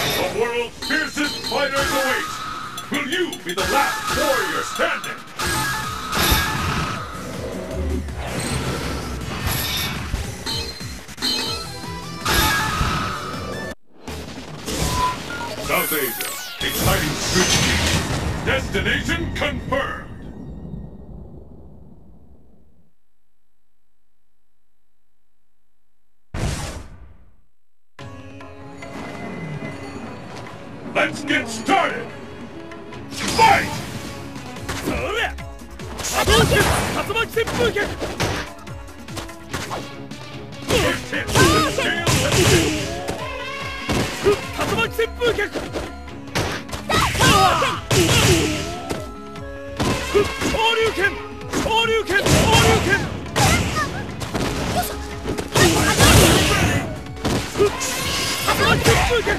The world's fiercest fighters await! Will you be the last warrior standing? South Asia, exciting street Destination confirmed! Let's get started! Fight! それ波動竜巻旋風拳竜巻旋風拳竜竜竜竜巻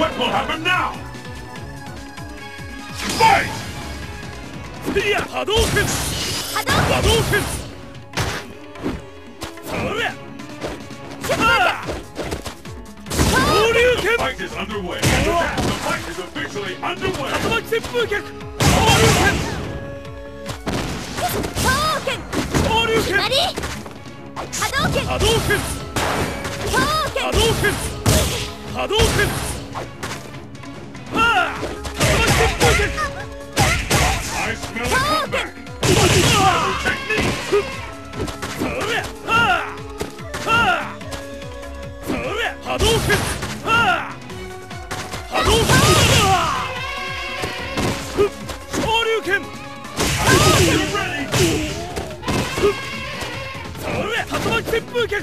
What will happen now? Fight! Yeah, Hadouken! Hadouken! Hadouken! The fight is underway. The fight is officially underway. Hadouken! Hadouken! Hadouken! Hadouken! Hadouken! Hadouken! Hadouken! 旋風脚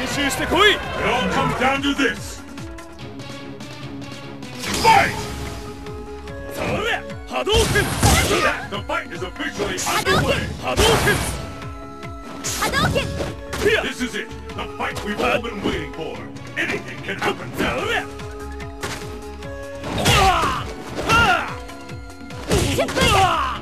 It all comes down to this Fight! それ波動拳 The fight is officially underway! 波動拳波動拳 This is it! The fight we've all been waiting for! Anything can happen now! それ Ah!